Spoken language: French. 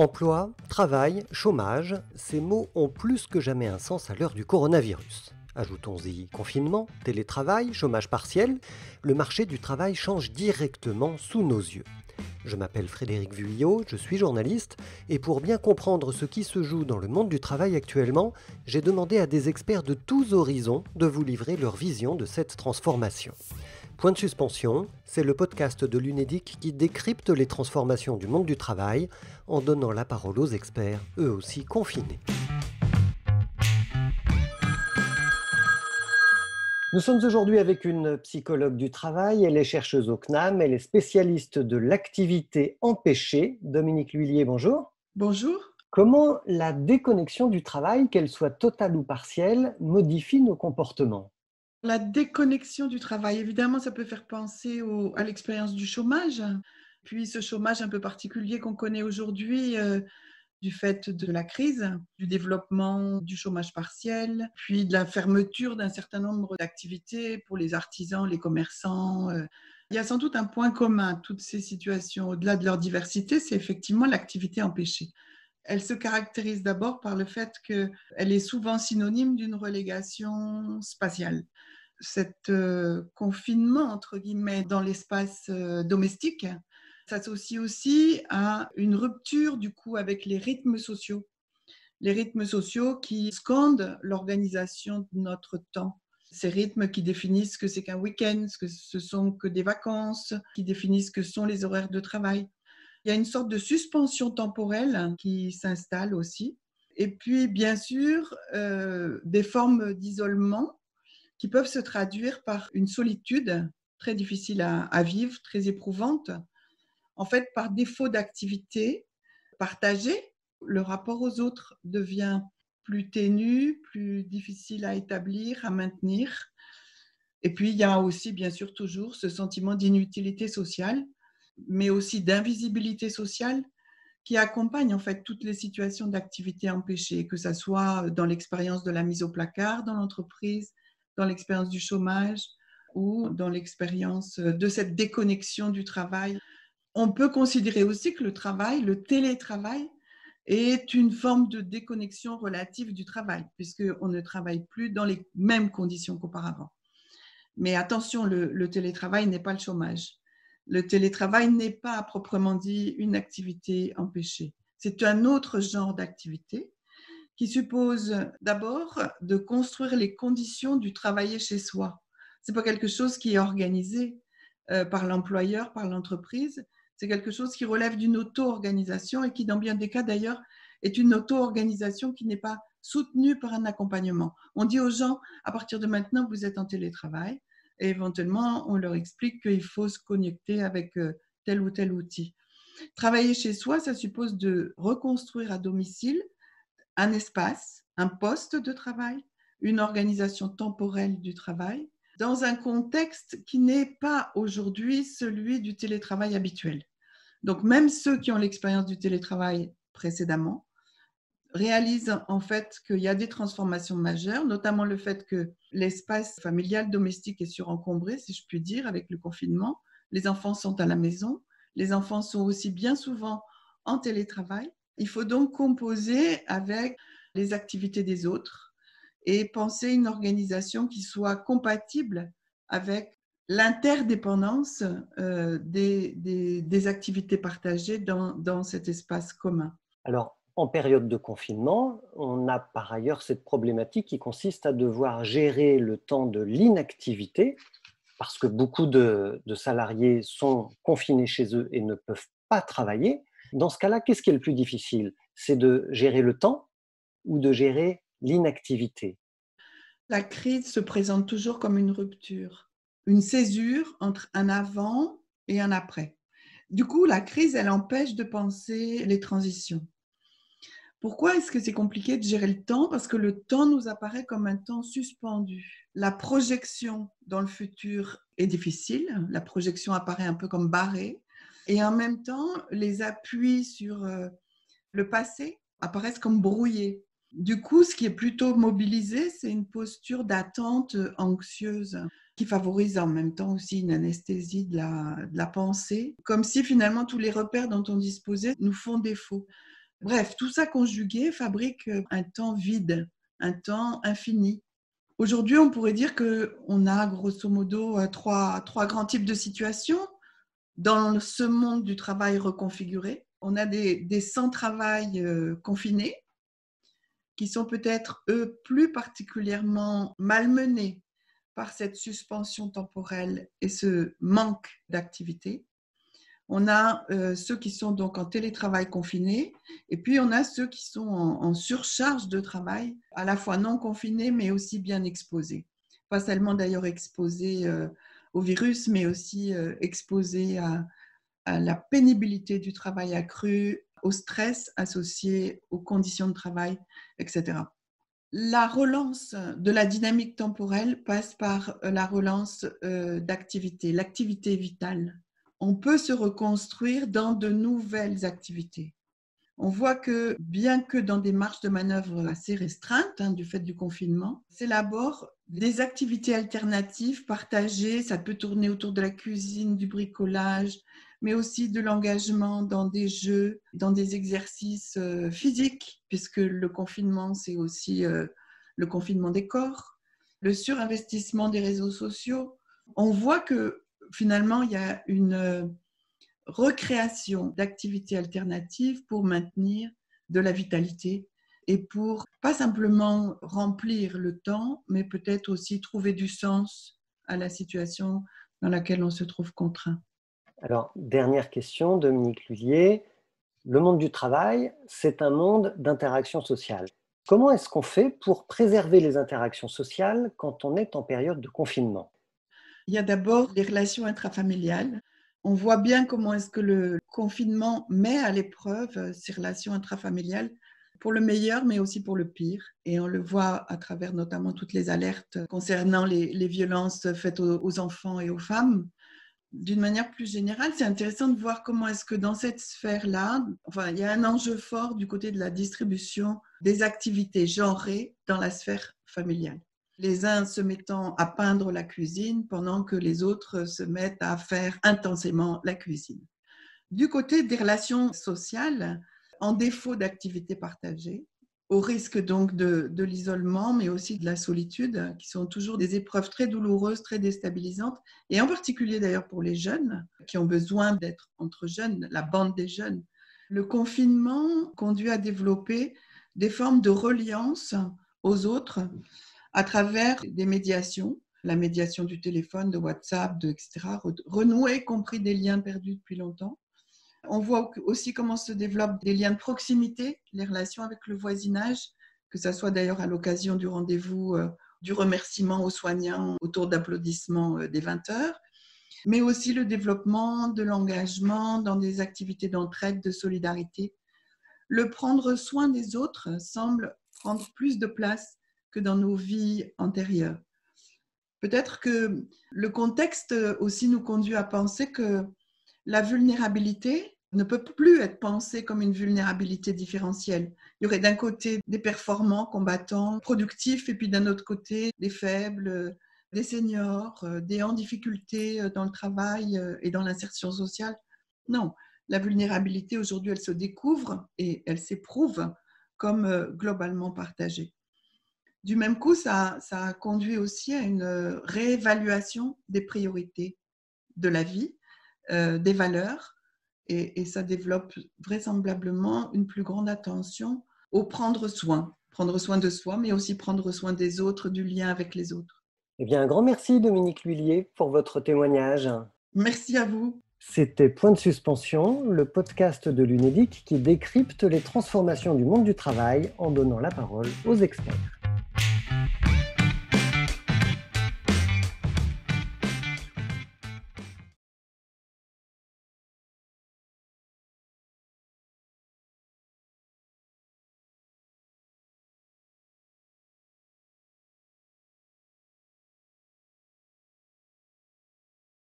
Emploi, travail, chômage, ces mots ont plus que jamais un sens à l'heure du coronavirus. Ajoutons-y confinement, télétravail, chômage partiel, le marché du travail change directement sous nos yeux. Je m'appelle Frédéric Vuillot, je suis journaliste, et pour bien comprendre ce qui se joue dans le monde du travail actuellement, j'ai demandé à des experts de tous horizons de vous livrer leur vision de cette transformation. Point de suspension, c'est le podcast de l'UNEDIC qui décrypte les transformations du monde du travail en donnant la parole aux experts, eux aussi confinés. Nous sommes aujourd'hui avec une psychologue du travail, elle est chercheuse au CNAM, elle est spécialiste de l'activité empêchée. Dominique Lhuillier, bonjour. Bonjour. Comment la déconnexion du travail, qu'elle soit totale ou partielle, modifie nos comportements? La déconnexion du travail, évidemment, ça peut faire penser à l'expérience du chômage. Puis ce chômage un peu particulier qu'on connaît aujourd'hui euh, du fait de la crise, du développement du chômage partiel, puis de la fermeture d'un certain nombre d'activités pour les artisans, les commerçants. Euh. Il y a sans doute un point commun, toutes ces situations, au-delà de leur diversité, c'est effectivement l'activité empêchée. Elle se caractérise d'abord par le fait qu'elle est souvent synonyme d'une relégation spatiale cet euh, confinement, entre guillemets, dans l'espace euh, domestique s'associe aussi à une rupture, du coup, avec les rythmes sociaux. Les rythmes sociaux qui scandent l'organisation de notre temps. Ces rythmes qui définissent ce que c'est qu'un week-end, ce que ce sont que des vacances, qui définissent ce que sont les horaires de travail. Il y a une sorte de suspension temporelle qui s'installe aussi. Et puis, bien sûr, euh, des formes d'isolement qui peuvent se traduire par une solitude très difficile à, vivre, très éprouvante. En fait, par défaut d'activité partagée, le rapport aux autres devient plus ténu, plus difficile à établir, à maintenir. Et puis, il y a aussi, bien sûr, toujours ce sentiment d'inutilité sociale, mais aussi d'invisibilité sociale qui accompagne en fait toutes les situations d'activité empêchée, que ce soit dans l'expérience de la mise au placard dans l'entreprise, dans l'expérience du chômage ou dans l'expérience de cette déconnexion du travail. On peut considérer aussi que le travail, le télétravail, est une forme de déconnexion relative du travail, puisqu'on ne travaille plus dans les mêmes conditions qu'auparavant. Mais attention, le, le télétravail n'est pas le chômage. Le télétravail n'est pas à proprement dit une activité empêchée. C'est un autre genre d'activité qui suppose d'abord de construire les conditions du travailler chez soi. Ce n'est pas quelque chose qui est organisé euh, par l'employeur, par l'entreprise. C'est quelque chose qui relève d'une auto-organisation et qui, dans bien des cas d'ailleurs, est une auto-organisation qui n'est pas soutenue par un accompagnement. On dit aux gens, à partir de maintenant, vous êtes en télétravail et éventuellement, on leur explique qu'il faut se connecter avec euh, tel ou tel outil. Travailler chez soi, ça suppose de reconstruire à domicile un espace, un poste de travail, une organisation temporelle du travail, dans un contexte qui n'est pas aujourd'hui celui du télétravail habituel. Donc même ceux qui ont l'expérience du télétravail précédemment réalisent en fait qu'il y a des transformations majeures, notamment le fait que l'espace familial domestique est surencombré, si je puis dire, avec le confinement. Les enfants sont à la maison, les enfants sont aussi bien souvent en télétravail. Il faut donc composer avec les activités des autres et penser une organisation qui soit compatible avec l'interdépendance euh, des, activités partagées dans, cet espace commun. Alors, en période de confinement, on a par ailleurs cette problématique qui consiste à devoir gérer le temps de l'inactivité, parce que beaucoup de, salariés sont confinés chez eux et ne peuvent pas travailler. Dans ce cas-là, qu'est-ce qui est le plus difficile? C'est de gérer le temps ou de gérer l'inactivité? La crise se présente toujours comme une rupture, une césure entre un avant et un après. Du coup, la crise, elle empêche de penser les transitions. Pourquoi est-ce que c'est compliqué de gérer le temps? Parce que le temps nous apparaît comme un temps suspendu. La projection dans le futur est difficile. La projection apparaît un peu comme barrée. Et en même temps, les appuis sur euh, le passé apparaissent comme brouillés. Du coup, ce qui est plutôt mobilisé, c'est une posture d'attente anxieuse qui favorise en même temps aussi une anesthésie de la, pensée, comme si finalement tous les repères dont on disposait nous font défaut. Bref, tout ça conjugué fabrique un temps vide, un temps infini. Aujourd'hui, on pourrait dire qu'on a grosso modo trois, trois grands types de situations dans ce monde du travail reconfiguré. On a des, des sans-travail euh, confinés qui sont peut-être, eux, plus particulièrement malmenés par cette suspension temporelle et ce manque d'activité. On a euh, ceux qui sont donc en télétravail confiné et puis on a ceux qui sont en, surcharge de travail, à la fois non confinés mais aussi bien exposés. Pas seulement d'ailleurs exposés euh, au virus, mais aussi euh, exposés à, à, la pénibilité du travail accru, au stress associé aux conditions de travail, etc. La relance de la dynamique temporelle passe par euh, la relance euh, d'activité, l'activité vitale. On peut se reconstruire dans de nouvelles activités. On voit que bien que dans des marges de manœuvre assez restreintes hein, du fait du confinement, s'élaborent des activités alternatives partagées. Ça peut tourner autour de la cuisine, du bricolage, mais aussi de l'engagement dans des jeux, dans des exercices euh, physiques, puisque le confinement, c'est aussi euh, le confinement des corps, le surinvestissement des réseaux sociaux. On voit que finalement, il y a une euh, recréation d'activités alternatives pour maintenir de la vitalité et pour pas simplement remplir le temps, mais peut-être aussi trouver du sens à la situation dans laquelle on se trouve contraint. Alors, dernière question, Dominique Lullier. Le monde du travail, c'est un monde d'interaction sociale. Comment est-ce qu'on fait pour préserver les interactions sociales quand on est en période de confinement? Il y a d'abord les relations intrafamiliales. On voit bien comment est-ce que le confinement met à l'épreuve ces relations intrafamiliales pour le meilleur, mais aussi pour le pire. Et on le voit à travers notamment toutes les alertes concernant les, violences faites aux enfants et aux femmes d'une manière plus générale, c'est intéressant de voir comment est-ce que dans cette sphère-là, il y a un enjeu fort du côté de la distribution des activités genrées dans la sphère familiale. Les uns se mettant à peindre la cuisine pendant que les autres se mettent à faire intensément la cuisine. Du côté des relations sociales, en défaut d'activités partagées, au risque donc de, l'isolement, mais aussi de la solitude, qui sont toujours des épreuves très douloureuses, très déstabilisantes, et en particulier d'ailleurs pour les jeunes, qui ont besoin d'être entre jeunes, la bande des jeunes. Le confinement conduit à développer des formes de reliance aux autres à travers des médiations, la médiation du téléphone, de WhatsApp, de, etc., renouer, compris des liens perdus depuis longtemps, on voit aussi comment se développent des liens de proximité, les relations avec le voisinage, que ce soit d'ailleurs à l'occasion du rendez-vous, euh, du remerciement aux soignants autour d'applaudissements euh, des 20 heures, mais aussi le développement de l'engagement dans des activités d'entraide, de solidarité. Le prendre soin des autres semble prendre plus de place que dans nos vies antérieures. Peut-être que le contexte aussi nous conduit à penser que la vulnérabilité ne peut plus être pensée comme une vulnérabilité différentielle. Il y aurait d'un côté des performants, combattants, productifs, et puis d'un autre côté des faibles, des seniors, des en difficulté dans le travail et dans l'insertion sociale. Non, la vulnérabilité aujourd'hui, elle se découvre et elle s'éprouve comme globalement partagée. Du même coup, ça, ça a conduit aussi à une réévaluation des priorités de la vie euh, des valeurs et, ça développe vraisemblablement une plus grande attention au prendre soin, prendre soin de soi, mais aussi prendre soin des autres, du lien avec les autres. Eh bien, un grand merci Dominique Lhuillier pour votre témoignage. Merci à vous. C'était Point de suspension, le podcast de l'UNEDIC qui décrypte les transformations du monde du travail en donnant la parole aux experts.